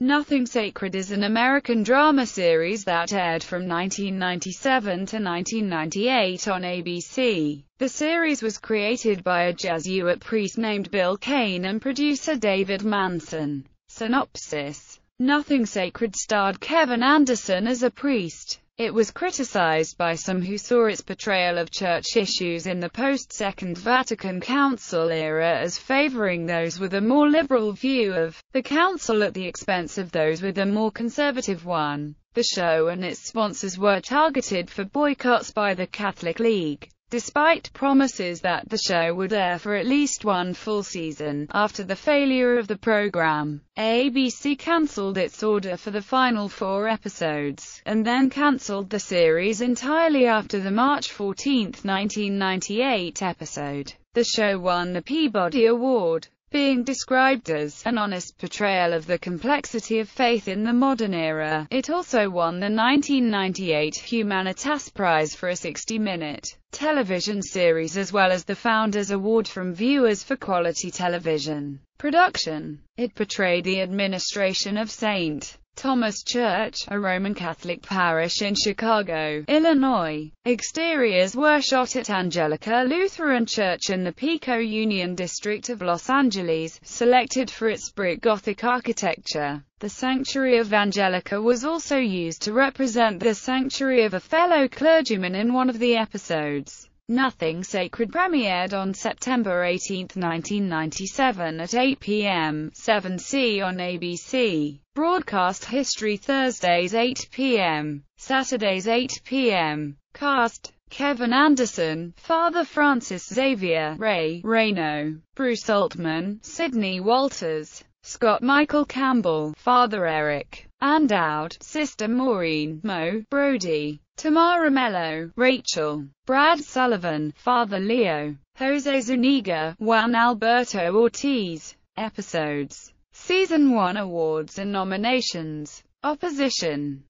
Nothing Sacred is an American drama series that aired from 1997 to 1998 on ABC. The series was created by a Jesuit priest named Bill Cain and producer David Manson. Synopsis Nothing Sacred starred Kevin Anderson as a priest. It was criticized by some who saw its portrayal of church issues in the post-Second Vatican Council era as favoring those with a more liberal view of the Council at the expense of those with a more conservative one. The show and its sponsors were targeted for boycotts by the Catholic League. Despite promises that the show would air for at least one full season, after the failure of the program, ABC cancelled its order for the final four episodes, and then cancelled the series entirely after the March 14, 1998 episode. The show won the Peabody Award being described as an honest portrayal of the complexity of faith in the modern era. It also won the 1998 Humanitas Prize for a 60-minute television series as well as the Founders Award from Viewers for Quality Television Production. It portrayed the administration of St. Thomas Church, a Roman Catholic parish in Chicago, Illinois. Exteriors were shot at Angelica Lutheran Church in the Pico Union District of Los Angeles, selected for its brick Gothic architecture. The Sanctuary of Angelica was also used to represent the sanctuary of a fellow clergyman in one of the episodes. Nothing Sacred premiered on September 18, 1997 at 8 p.m. 7c on ABC. Broadcast history Thursdays 8 p.m., Saturdays 8 p.m. Cast Kevin Anderson, Father Francis Xavier, Ray, Reno, Bruce Altman, Sydney Walters, Scott Michael Campbell, Father Eric, and Ann Dowd, Sister Maureen, Mo, Brody, Tamara Mello, Rachel, Brad Sullivan, Father Leo, Jose Zuniga, Juan Alberto Ortiz. Episodes Season 1 Awards and Nominations Opposition